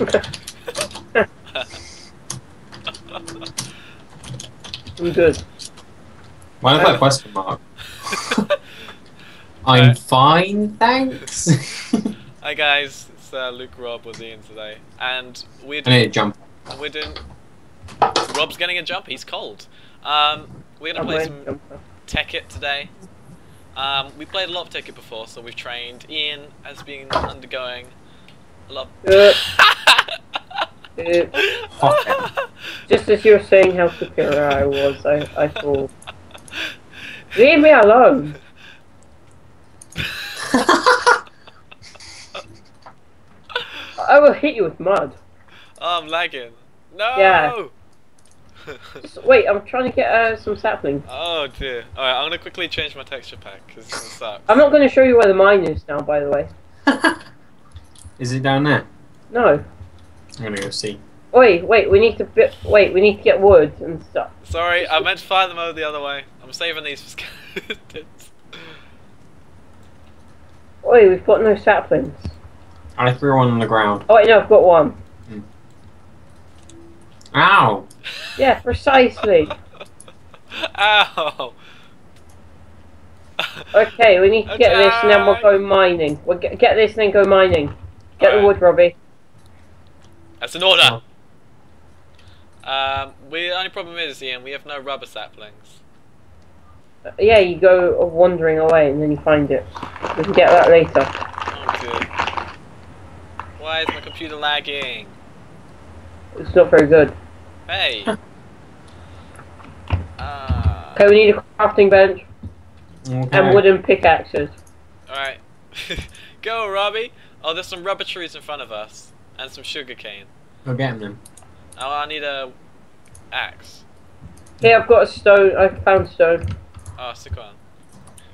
I'm good. Why not put a question mark? I'm Alright. fine, thanks. Hi guys, it's uh, Luke Rob with Iain today, and we're I need doing, to jump. we're doing. Rob's getting a jump. He's cold. Um, we're gonna I'm play some jumper. Tekkit today. Um, we played a lot of Tekkit before, so we've trained. Iain has been undergoing a lot. Uh, uh, just as you were saying how superior I was, I, I thought, leave me alone. I will hit you with mud. oh, I'm lagging. No. Yeah. Just- wait, I'm trying to get uh, some saplings. oh dear. All right, I'm gonna quickly change my texture pack because it's gonna suck. I'm not going to show you where the mine is now, by the way. Is it down there? No. I'm gonna go see. Wait, wait, we need to bit. Wait, we need to get wood and stuff. Sorry, I meant to fire them over the other way. I'm saving these for skeletons. Wait, we've got no saplings. I threw one on the ground. Oh wait, no, I've got one. Hmm. Ow! Yeah, precisely. Ow! Okay, we need to get this and then we'll go mining. We'll get, get this and then go mining. Get the wood, Robbie. That's an order. Um, we the only problem is, Iain, we have no rubber saplings. Uh, Yeah, you go wandering away and then you find it. We can get that later. Oh, good. Why is my computer lagging? It's not very good. Hey. Ah. Okay, we need a crafting bench Okay. and wooden pickaxes. Alright. Go, Robbie. Oh, there's some rubber trees in front of us. And some sugar cane. Go get them. then. Oh, I need a axe. Here, I've got a stone. I found stone. Oh, sick one.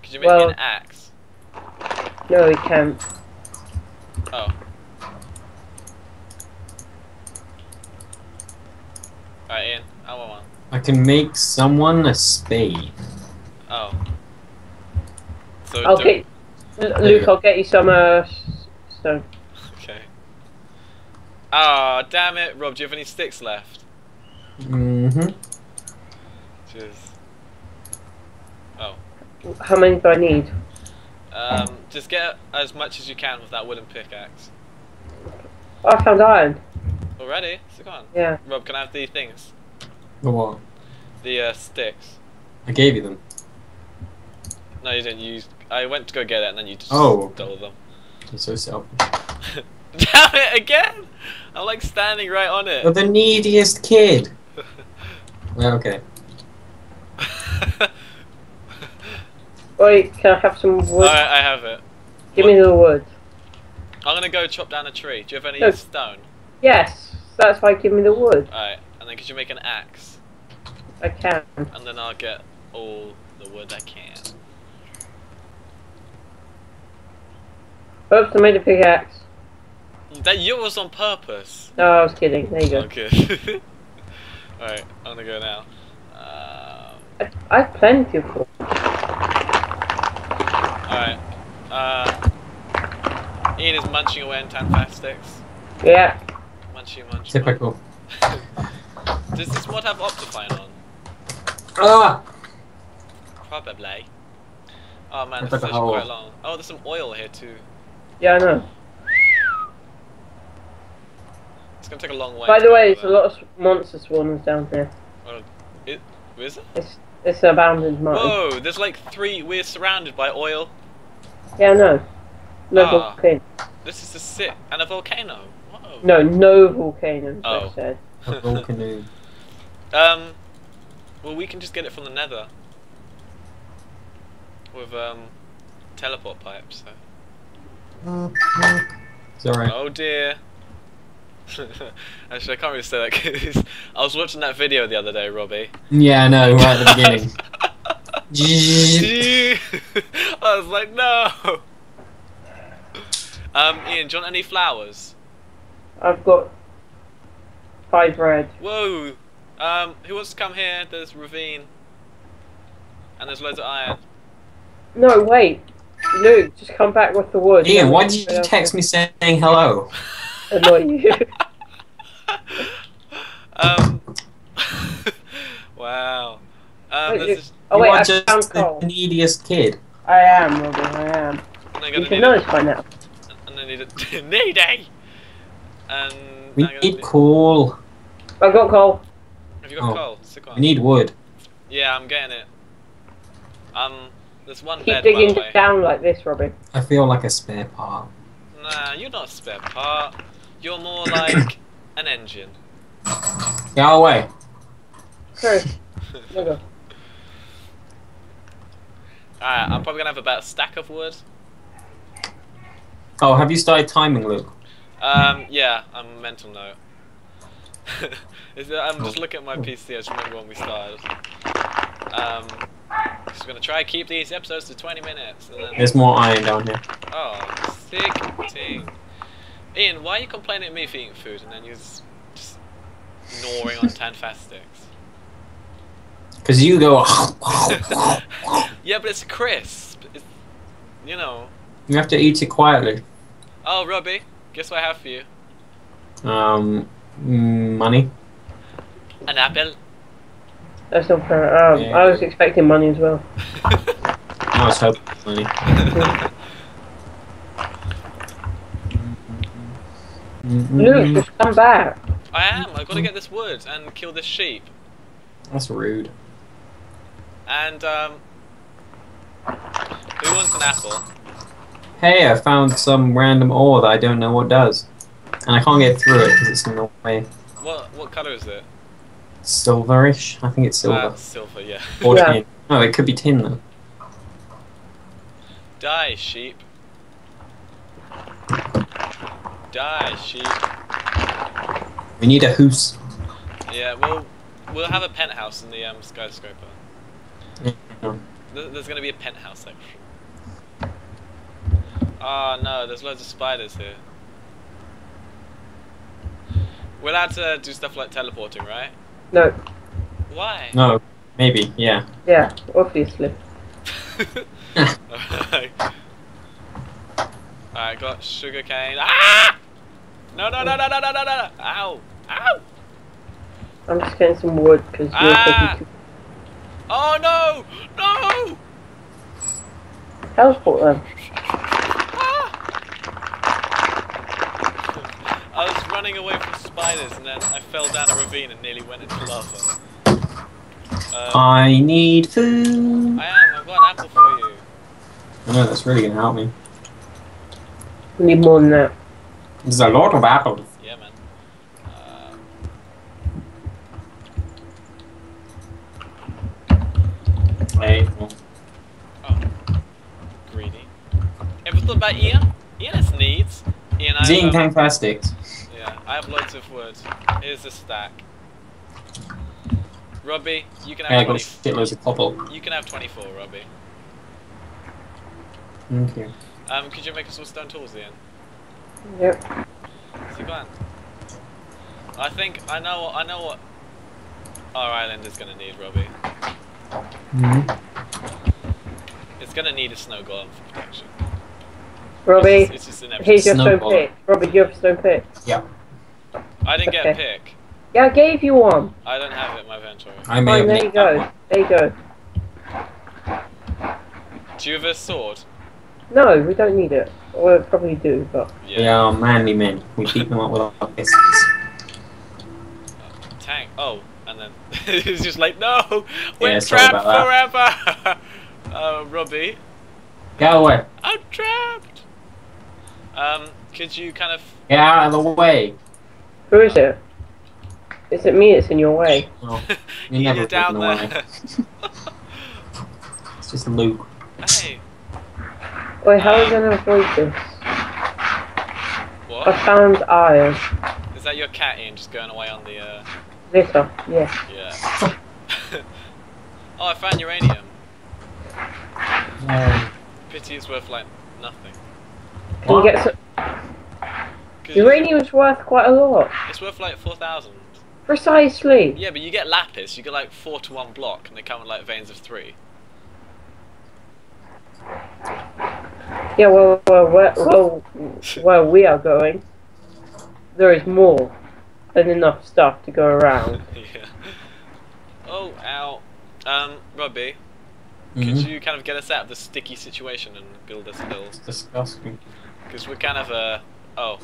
Could you make Well- me an axe? No, we can't. Oh. Alright, Iain. I want one. I can make someone a spade. Oh. So I'll get Luke. I'll get you some uh, s- stone. Okay. Ah, damn it, Rob. Do you have any sticks left? Mm-hmm. Cheers. Oh. How many do I need? Um, just get as much as you can with that wooden pickaxe. Oh, I found iron. Already? So come on. Yeah. Rob, can I have the things? The what? The uh, sticks. I gave you them. No, you didn't. You used... I went to go get it and then you just Oh. stole them. You're so selfish. Damn it again! I'm like standing right on it. You're it. the neediest kid. Well, okay. Wait, can I have some wood? Alright, I have it. Give me the wood. I'm gonna go chop down a tree. Do you have any No. stone? Yes, that's why. Give me the wood. Alright, and then could you make an axe? I can. And then I'll get all the wood I can. Oops, I made a pickaxe. That you was on purpose. No, I was kidding. There you go. Okay. Alright, I'm gonna go now. Um, I, I have plenty of wood. Alright. Uh, Iain is munching away on Tangfastics. Yeah. Munching, munching. Typical. Does this mod have Optifine on? Ah! Probably. Oh man, It's this is like a actually hole. quite long. Oh, there's some oil here too. Yeah, I know. It's gonna take a long way. By the way, over there's a lot of monster spawners down here. there. Is it? It's it's an abandoned mine. Whoa, there's like three. We're surrounded by oil. Yeah, I know. No Ah. volcano. This is a sit and a volcano. Whoa. No, no volcanoes. Oh. I said. A volcano. Um, well, we can just get it from the nether. With, um, teleport pipes, so. It's alright. Oh dear. Actually, I can't really say that because I was watching that video the other day, Robbie. Yeah, I know, right at the beginning. I was like, no! Um, Ian, do you want any flowers? I've got five red. Whoa! Um, who wants to come here? There's ravine. And there's loads of iron. No, wait. Luke, just come back with the wood. Iain, why did you text me saying hello? Annoy you. um. wow. Um, Wait, this you- is, Oh you wait, are I just found the coal. neediest kid. I am, Robin, I am. I'm You gonna should know this by now. and I need a needy. And We I'm need coal. I got coal. Have you got Oh. coal? Sick We need wood. Yeah, I'm getting it. Um, there's one Keep bed by the digging way. down like this, Robin. I feel like a spare part. Nah, you're not a spare part. You're more like an engine. Get away. Sorry. Nigga. Alright, I'm probably gonna have about a stack of wood. Oh, have you started timing, Luke? Um, yeah, I'm a mental note. Is it, I'm just looking at my PC, I just remember when we started. Um, just gonna try keep these episodes to 20 minutes. And then, There's more iron down here. oh, sick ting. Iain, why are you complaining at me for eating food and then you're just, just gnawing on Tangfastics? Because you go. Yeah, but it's crisp. It's, you know. you have to eat it quietly. Oh, Robbie, guess what I have for you? Um, mm, money. An apple. That's not fair. Um, Yeah. I was expecting money as well. I was hoping money. Luke, just come back. I am. I've got to get this wood and kill this sheep. That's rude. And um, who wants an apple? Hey, I found some random ore that I don't know what does. And I can't get through it because it's in the way. What what color is it? Silverish? I think it's silver. Ah, silver. Yeah. or Yeah. tin. No, it could be tin though. Die, sheep. Die, sheep. We need a hoose. Yeah. Well, we'll have a penthouse in the um, skyscraper. Yeah. There's gonna be a penthouse section. Ah no, there's loads of spiders here. We're allowed to do stuff like teleporting, right? No. Why? No, maybe, yeah. Yeah, obviously. Alright. Alright, got sugar cane. Ah! No, no, no, no, no, no, no, no! Ow! Ow! I'm just getting some wood because you're Ah! taking too Oh no! No! Teleport them. Ah! I was running away from spiders and then I fell down a ravine and nearly went into lava. Um, I need food. I am, I've got an apple for you. I know that's really gonna help me. We need more than that. There's a lot of apples. Yeah, man. Um, Hey, oh. Greedy. Ever thought about Iain? Iain has needs. Iain, I he's eating um, Tangfastics. Yeah, I have loads of wood. Here's a stack. Robbie, you can Hey, I have got 20, shitloads of copper. you can have 24, Robbie. Thank you. Um, could you make us all stone tools, Iain? Yep. See plan. I think I know what I know what our island is gonna need, Robbie. Mhm. It's gonna need a snow golem for protection. Robbie, It's, it's just here's your stone Snowball. pick. Robbie, you have a stone pick? I didn't get a pick. Yeah, I gave you one. I don't have it in my inventory. I may Fine, have there you go. one. There you go. Do you have a sword? No, we don't need it. Well, probably do, but We are manly men. We keep them up with our fists. Tank. Oh, and then it's just like no, we're Yeah, trapped forever. uh, Robbie, Get away. I'm trapped. Um, could you kind of? Get out of the way. Who is it? Is it me that's in your way? You You're never down down away. there. It's just Luke. hey, Wait, how are we gonna avoid this? what? I found iron. Is that your cat Iain just going away on the? Uh, Litter, yeah. yeah. oh, I found uranium. Um, Pity it's worth like nothing. Can What? you get some? 'Cause Uranium's worth quite a lot. It's worth like four thousand. Precisely. Yeah, but you get lapis. You get like four to one block, and they come in like veins of three. Yeah, well, well, where, well, where we are going, there is more. than enough stuff to go around. yeah. Oh, ow. Um, Robbie, could Mhm. you kind of get us out of this sticky situation and build us a little? It's disgusting. Because we're kind of uh oh,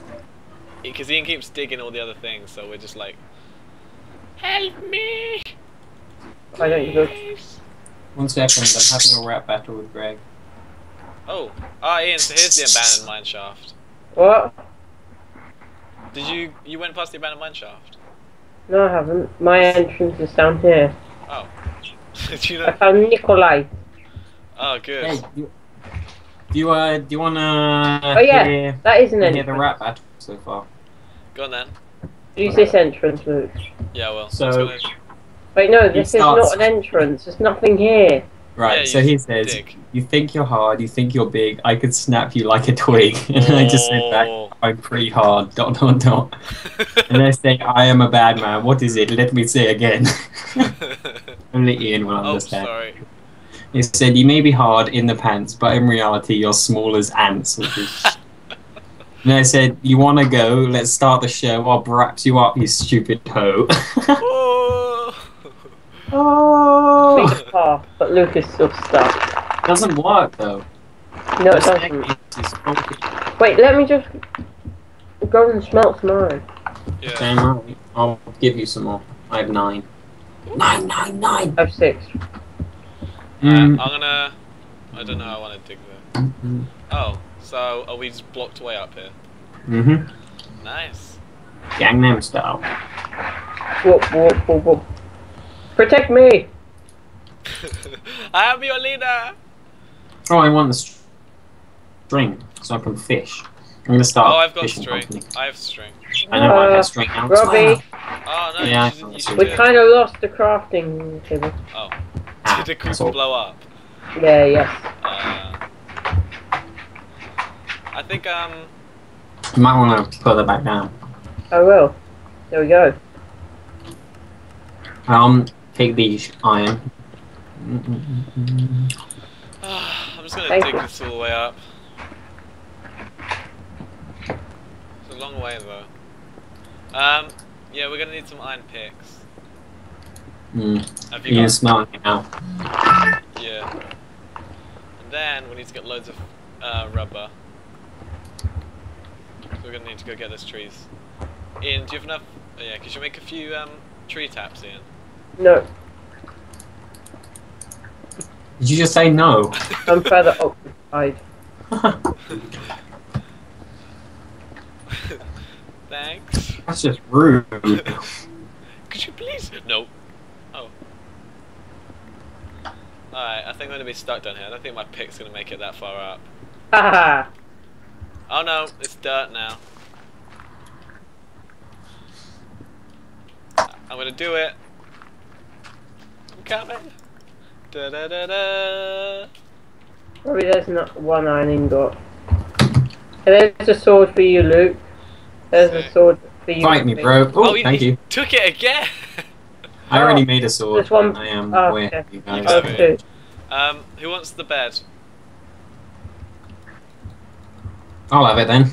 because Iain keeps digging all the other things, so we're just like, help me. Why don't you go? One second, I'm having a rap battle with Greg. Oh, ah, Ian. So here's the abandoned mine shaft. What? Did you you went past the abandoned mine shaft? No, I haven't. My entrance is down here. Oh, do you I know? found Nikolai. Oh, good. Hey, do, do you uh, do you wanna Oh, yeah. hear, That is an hear the entrance. rap battle so far? Go on then. Use this entrance, Luke. Yeah, well. So- Wait, no, this is starts- not an entrance. There's nothing here. Right. Yeah, so he says, dig. "You think you're hard. You think you're big. I could snap you like a twig." And I just said back, Oh. "I'm pretty hard." Dot dot dot. And they say, "I am a bad man." What is it? Let me say again. Only Iain will understand. oh, understand. sorry. He said, "You may be hard in the pants, but in reality, you're small as ants." Which is. And I said, "You want to go? Let's start the show. I'll wrap you up, you stupid hoe." Oh. oh, Make a path, but Luke is still stuck. doesn't work though. No, it doesn't. Wait, let me just go and smelt some iron. Yeah. Damn right. I'll give you some more. I have nine. Nine, nine, nine. I have six. Alright, I'm Mm. gonna. I don't know. I want to dig there. Mm-hmm. Oh, so are we just blocked way up here? mm-hmm. Nice. Gangnam style. Whoop, whoop, whoop, whoop. Protect me! I am your leader. Oh, I want the string so I can fish. I'm gonna start Oh, I've got fishing string. company. I have string. I know I Uh, have string now. Robbie, Oh no, Yeah, you you we kind of lost the crafting table. Oh, Ah, did the creeper blow up? Yeah, yes. Uh, I think um. You might want to put that back down. I will. There we go. Um, take these iron. I'm just gonna Thank dig you. this all the way up. It's a long way though. Um, yeah, we're gonna need some iron picks. Mm. Have You you can smell it now. Yeah. And then we need to get loads of uh, rubber. So we're gonna need to go get those trees. Iain, do you have enough? Oh, yeah, could you make a few um, tree taps, Iain? No, Did you just say no? I'm further occupied. Thanks. That's just rude. Could you please? No. Oh. Alright, I think I'm gonna be stuck down here. I don't think my pick's gonna make it that far up. Haha! Oh no, it's dirt now. I'm gonna do it. I'm coming. Da da da da. Probably there's not one iron ingot. And there's a sword for you, Luke. There's a sword for you. Fight me, bro. Oh, thank he you. took it again. I already Oh, made a sword. there's one- I am oh, okay. You guys. Okay. um, who wants the bed? I'll have it then.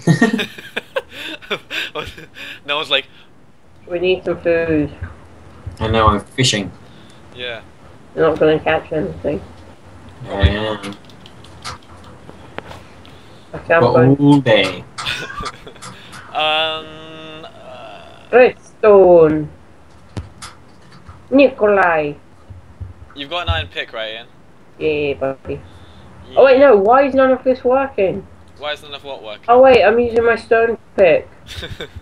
no one's like, We need some food. I know I'm fishing. yeah. We're not gonna catch anything. I am. I can't But find all day. um. Uh, redstone. Nikolai. you've got an iron pick, right, Iain? Yeah, buddy. Oh wait, no. Why is none of this working? Why isn't enough what working? Oh wait, I'm using my stone pick.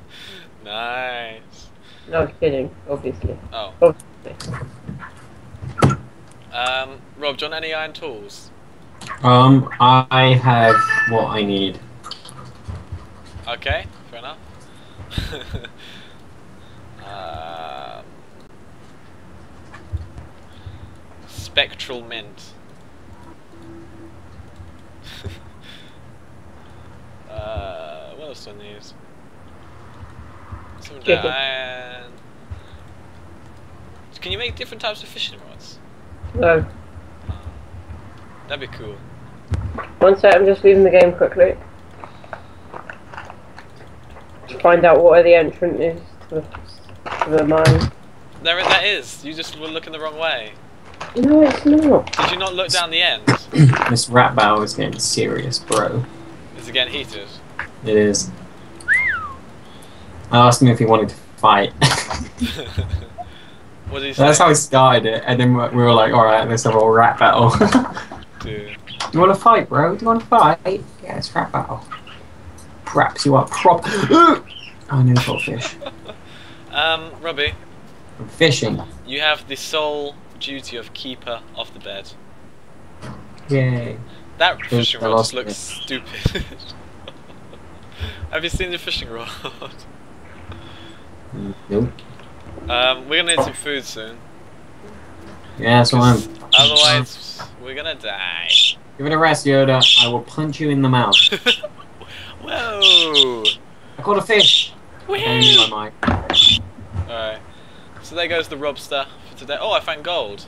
nice. No kidding, obviously. Oh. Obviously. Um, Rob, do you want any iron tools? Um, I have what I need. Okay, fair enough. um, spectral mint. What else do I need? Some Chicken. iron. Can you make different types of fishing rods? No. Oh. That'd be cool. One sec, I'm just leaving the game quickly. To find out what the entrance is to the to the mine. There, that is. You just were looking the wrong way. No, it's not. Did you not look down the end? This rat battle is getting serious, bro. Is it getting heated? It is. I asked him if he wanted to fight. what did he? That's how we started it, and then we were like, alright, let's have a rap battle. Dude. you want to fight, bro? Do you want to fight? Yeah, it's rap battle. Perhaps you are prop. oh, I nearly caught fish. Um, Robbie, I'm fishing. you have the sole duty of keeper of the bed. Yay. That fishing rod just looks it. stupid. have you seen the fishing rod? Nope. Um, we're gonna need some food soon. Yeah, so I'm. Otherwise, we're gonna die. Give it a rest, Yoda. I will punch you in the mouth. Whoa! I caught a fish. I don't need my mic. Alright. So there goes the Robster for today. Oh, I found gold.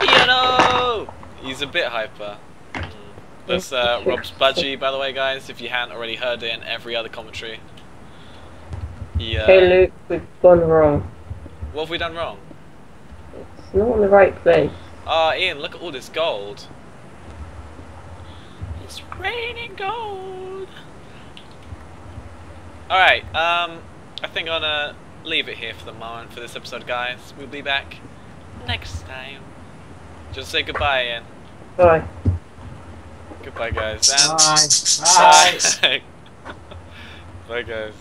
Know! He's a bit hyper. That's uh, Rob's budgie, by the way, guys, if you hadn't already heard it in every other commentary. He, uh, Hey Luke, we've gone wrong. what have we done wrong? It's not in the right place. Ah, Iain, look at all this gold. It's raining gold. Alright, um, I think I'm gonna leave it here for the moment for this episode, guys. We'll be back next time. Just say goodbye, Iain. Bye. Goodbye, guys. And Bye. Bye. Bye, guys.